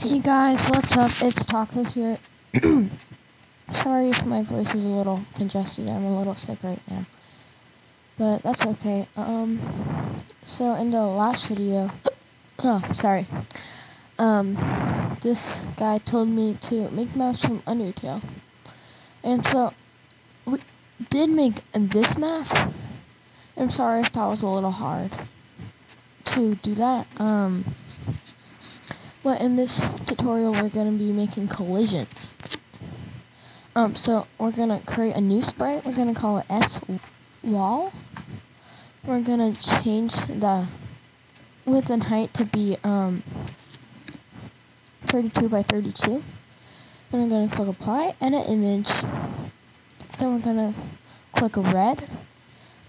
Hey guys, what's up? It's Taco here. Sorry if my voice is a little congested. I'm a little sick right now. But that's okay. Um so in the last video oh, sorry. Um this guy told me to make maps from Undertale. And so we did make this map. I'm sorry if that was a little hard to do that. Um but in this tutorial, we're going to be making collisions. Um, so we're going to create a new sprite. We're going to call it S wall. We're going to change the width and height to be um, 32 by 32. Then we're going to click apply, edit image. Then we're going to click red.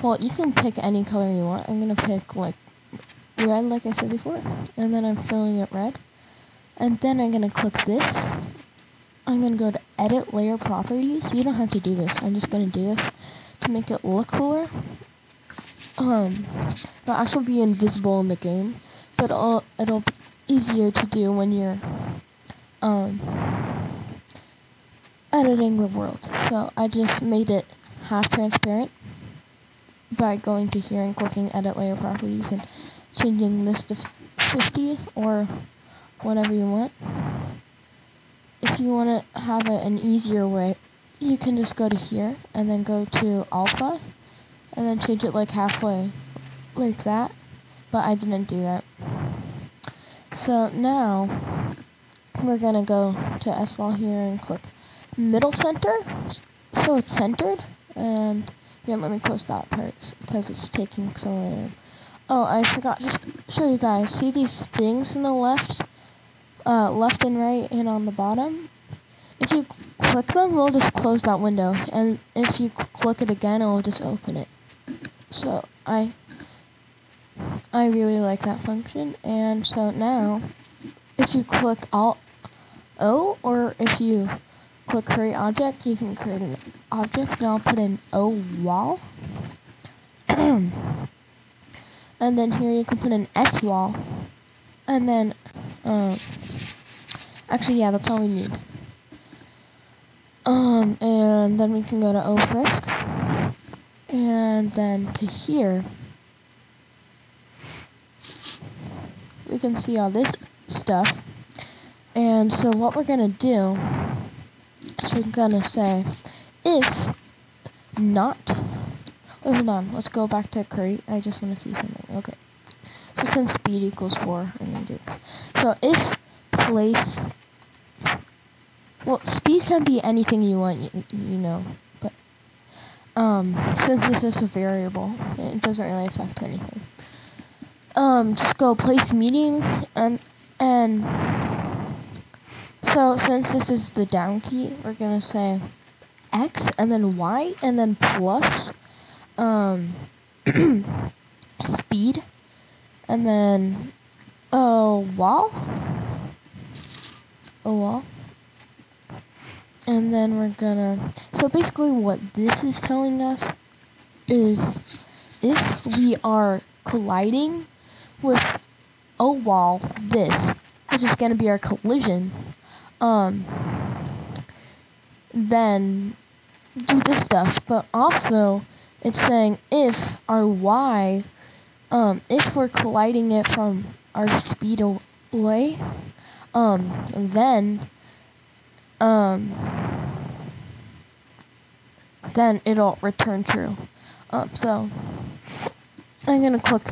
Well, you can pick any color you want. I'm going to pick like red like I said before. And then I'm filling it red. And then I'm going to click this. I'm going to go to edit layer properties. You don't have to do this. I'm just going to do this to make it look cooler. Um, it'll actually be invisible in the game, but it'll, it'll be easier to do when you're um, editing the world. So I just made it half transparent by going to here and clicking edit layer properties and changing this to 50 or whatever you want. If you want to have it an easier way, you can just go to here and then go to alpha and then change it like halfway like that, but I didn't do that. So now we're gonna go to SWall here and click middle center so it's centered and yeah let me close that part because it's taking so long. Oh, I forgot to show you guys. See these things in the left? Uh, left and right and on the bottom. If you click them, it'll just close that window. And if you click it again, it'll just open it. So I I really like that function. And so now, if you click Alt O, or if you click Create Object, you can create an object. And I'll put in O wall. and then here you can put an S wall. And then um, actually, yeah, that's all we need. Um, and then we can go to O frisk. And then to here, we can see all this stuff. And so what we're going to do is we're going to say, if not, wait, hold on, let's go back to create. I just want to see something. Okay. So since speed equals 4, I'm going to do this. So if place, well, speed can be anything you want, you, you know, but um, since this is a variable, it doesn't really affect anything. Um, just go place meeting, and, and so since this is the down key, we're going to say X, and then Y, and then plus, um, speed, and then a wall, a wall, and then we're gonna. So basically, what this is telling us is if we are colliding with a wall, this, which is gonna be our collision, um, then do this stuff. But also, it's saying if our y um, if we're colliding it from our speed away, um, then, um, then it'll return true. Um, so, I'm gonna click,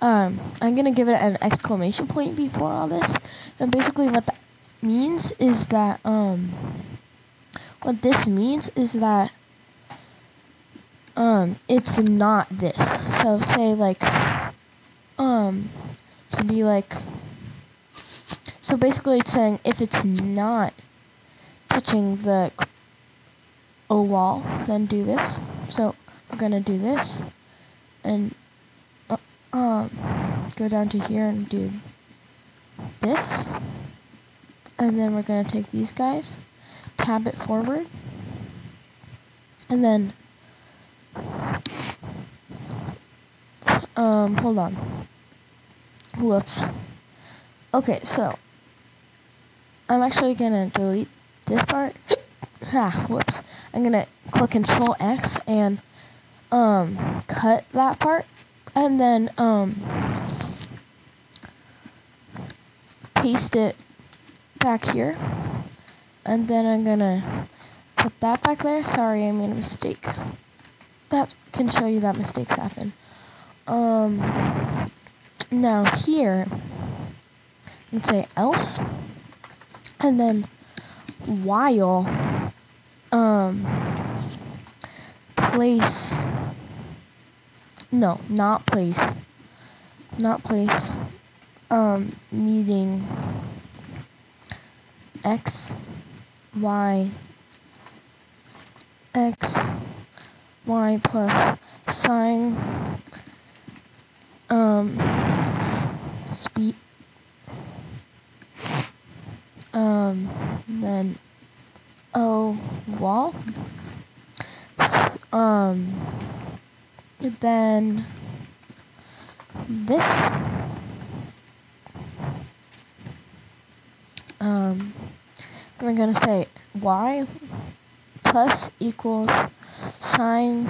um, I'm gonna give it an exclamation point before all this, and basically what that means is that, um, what this means is that um, it's not this. So say like, um, to be like, so basically it's saying if it's not touching the O wall, then do this. So we're gonna do this, and uh, um, go down to here and do this, and then we're gonna take these guys, tab it forward, and then um, hold on. Whoops. Okay, so I'm actually gonna delete this part. ah, whoops. I'm gonna click Control X and um, cut that part, and then um, paste it back here, and then I'm gonna put that back there. Sorry, I made a mistake. That can show you that mistakes happen. Um, now here, let's say else, and then while um, place, no, not place, not place, um, meeting x, y, x, y plus sign, um, speed, um, then O wall, um, then this, um, we're going to say y plus equals sign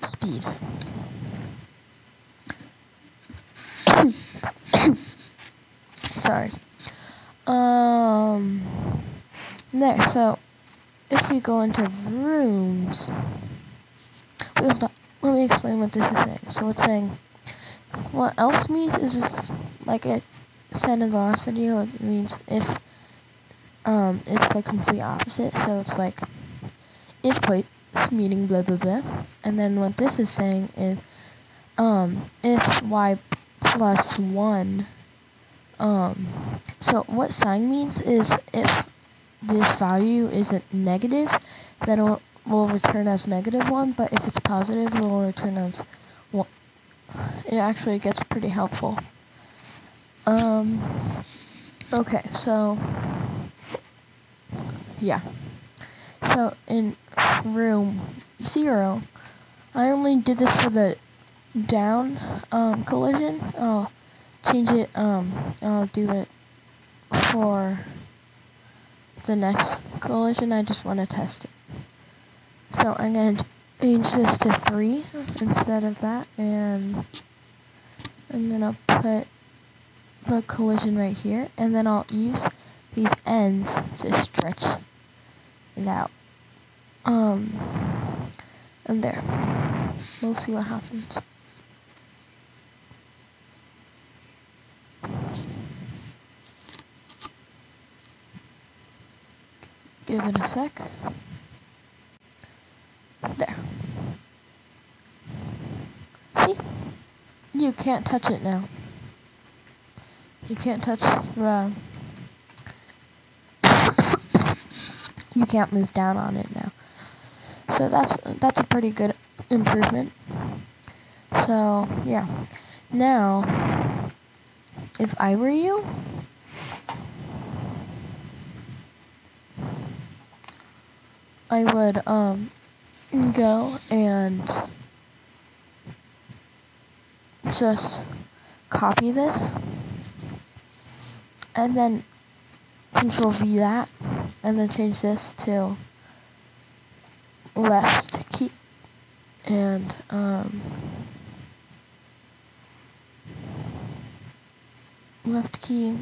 speed. Sorry. Um, there, so if we go into rooms, let me explain what this is saying. So it's saying, what else means is it's like it said in the last video, it means if um, it's the complete opposite. So it's like if place meeting blah blah blah, and then what this is saying is um, if y plus one. Um, so what sign means is if this value isn't negative, then it will return as negative one. But if it's positive, it will return as one. It actually gets pretty helpful. Um, okay, so yeah. So in room zero, I only did this for the down um, collision. I'll change it. Um, I'll do it for the next collision. I just want to test it. So I'm going to change this to 3 instead of that. And I'm going to put the collision right here. And then I'll use these ends to stretch it out. Um, and there. We'll see what happens. Give it a sec. There. See? You can't touch it now. You can't touch the you can't move down on it now. So that's that's a pretty good improvement. So yeah. Now if I were you I would um go and just copy this and then control V that and then change this to left key and um, left key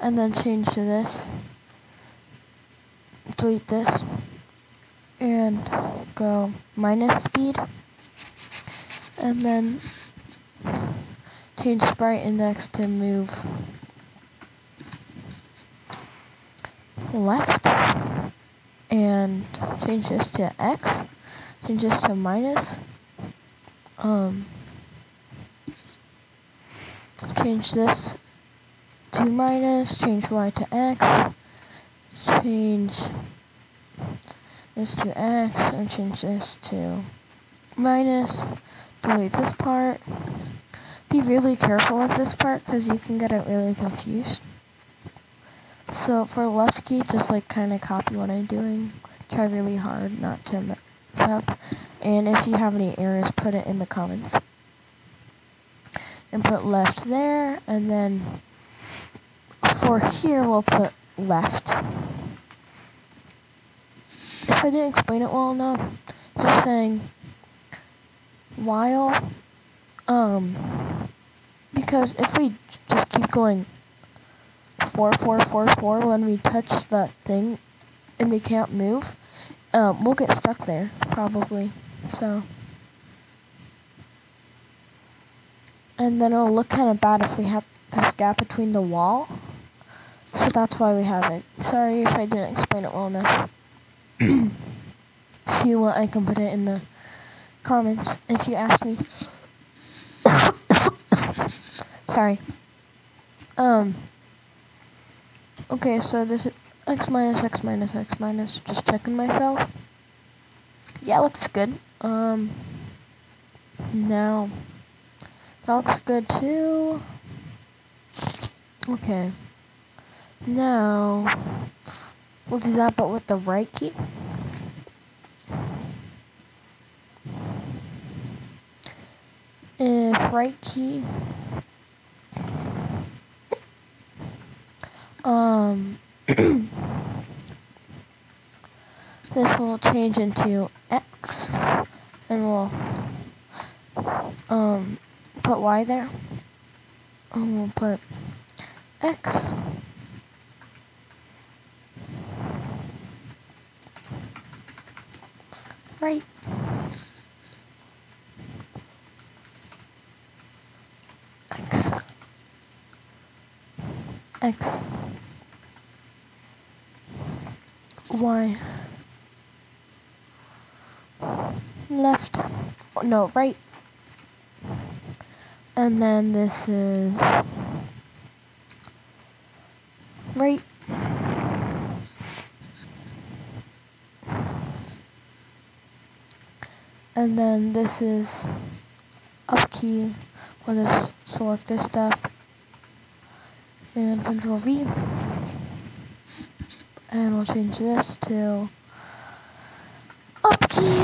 and then change to this delete this and go minus speed and then change sprite index to move left and change this to X, change this to minus, um, change this to minus, change Y to X, change this to X, and change this to minus, delete this part. Be really careful with this part because you can get it really confused. So for left key, just like kind of copy what I'm doing. Try really hard not to mess up. And if you have any errors, put it in the comments. And put left there, and then for here, we'll put left. If I didn't explain it well enough, just saying while, um, because if we just keep going four, four, four, four when we touch that thing and we can't move, um, we'll get stuck there, probably. So. And then it'll look kind of bad if we have this gap between the wall. So that's why we have it. Sorry if I didn't explain it well enough. If you want, I can put it in the comments if you ask me. Sorry. Um. Okay, so this is x minus x minus x minus. Just checking myself. Yeah, looks good. Um. Now. That looks good too. Okay. Now, we'll do that, but with the right key. If right key, um, this will change into X, and we'll, um, put Y there, and we'll put X. right. X. X. Y. Left. Oh, no, right. And then this is right. And then this is up key. We'll just select this stuff and control V and we'll change this to up key.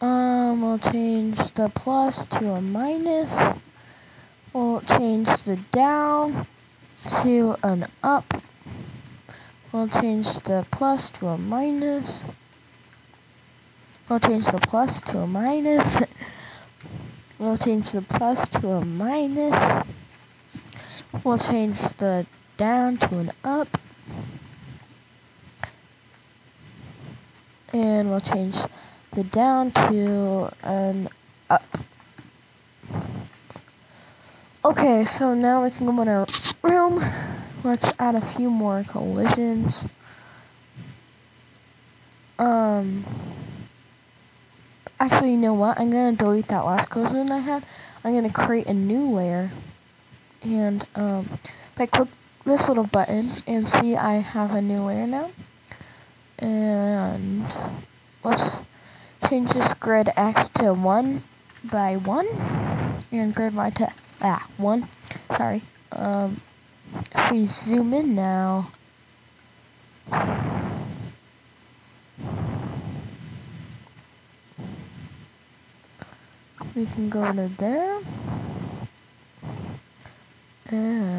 Um, we'll change the plus to a minus. We'll change the down to an up. We'll change the plus to a minus. We'll change the plus to a minus. we'll change the plus to a minus. We'll change the down to an up. And we'll change the down to an up. Okay, so now we can go in our room. Let's add a few more collisions. Um, actually, you know what? I'm going to delete that last collision I had. I'm going to create a new layer. And um, if I click this little button and see I have a new layer now. And let's change this grid X to 1 by 1. And grid Y to, ah, 1. Sorry. Um, if we zoom in now, we can go to there. And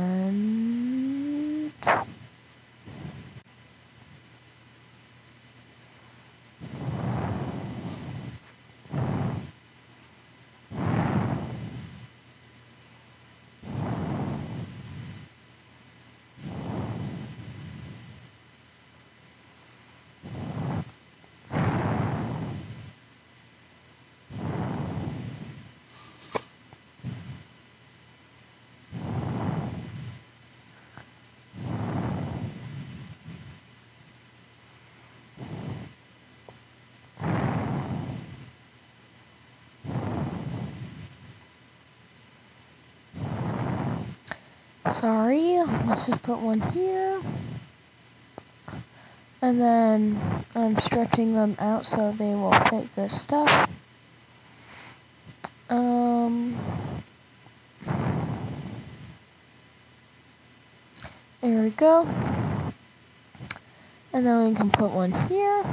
Sorry, let's just put one here. And then I'm stretching them out so they will fit this stuff. Um, there we go. And then we can put one here.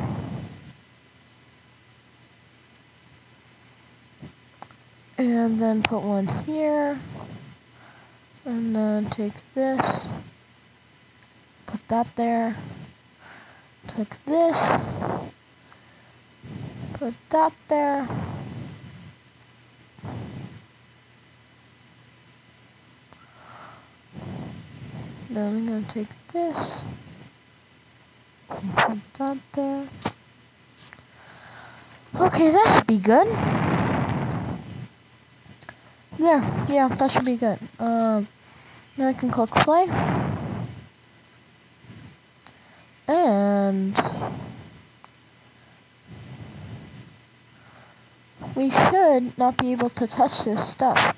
And then put one here. And then take this, put that there, take this, put that there. Then I'm going to take this, put that there. Okay, that should be good. Yeah, yeah, that should be good. Um, now I can click play. And we should not be able to touch this stuff.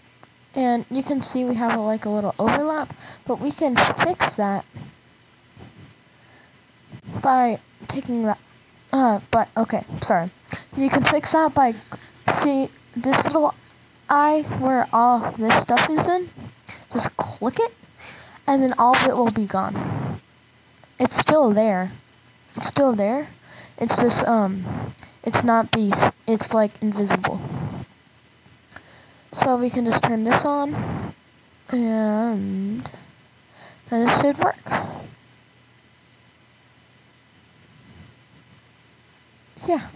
And you can see we have a, like a little overlap, but we can fix that by taking that, uh, but, okay, sorry. You can fix that by, see, this little eye where all this stuff is in, just click it, and then all of it will be gone. It's still there. It's still there. It's just, um, it's not beast. it's like invisible. So we can just turn this on and then it should work. Yeah,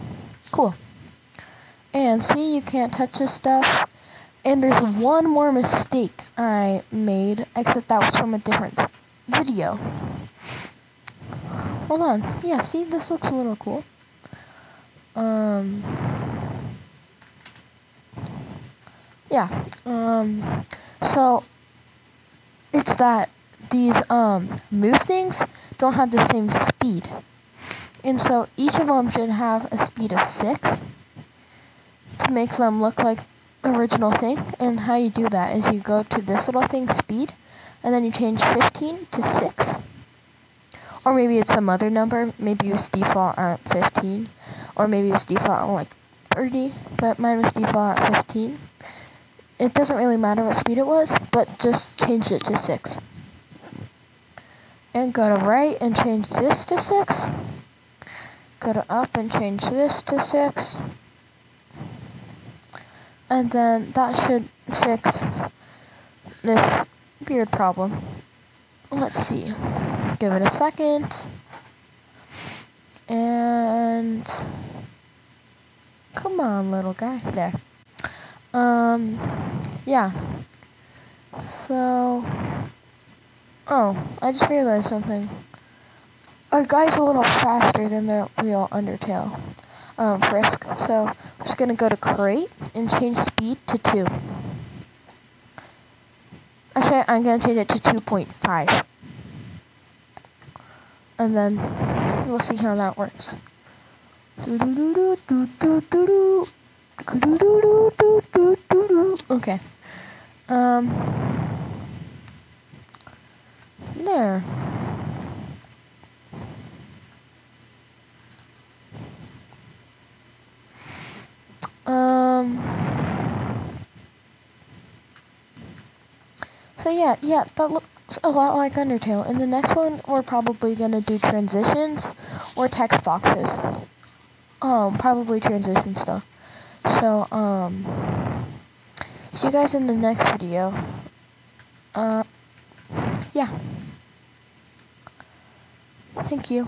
cool. And see, you can't touch this stuff. And there's one more mistake I made, except that was from a different video. Hold on. Yeah, see, this looks a little cool. Um... yeah. Um, so it's that these um, move things don't have the same speed. And so each of them should have a speed of 6 to make them look like original thing. And how you do that is you go to this little thing, speed, and then you change 15 to 6. Or maybe it's some other number. Maybe it's default at 15. Or maybe it's default at like 30. But mine was default at 15 it doesn't really matter what speed it was, but just change it to 6. And go to right and change this to 6. Go to up and change this to 6. And then that should fix this beard problem. Let's see. Give it a second. And come on, little guy. There. Um, yeah. So, oh, I just realized something. Our guy's a little faster than the real Undertale um, Frisk. So, I'm just going to go to Create and change speed to 2. Actually, I'm going to change it to 2.5. And then we'll see how that works. Okay. Um. There. So yeah, yeah, that looks a lot like Undertale. In the next one, we're probably gonna do transitions or text boxes. Um, probably transition stuff. So, um, see you guys in the next video. Uh, yeah. Thank you.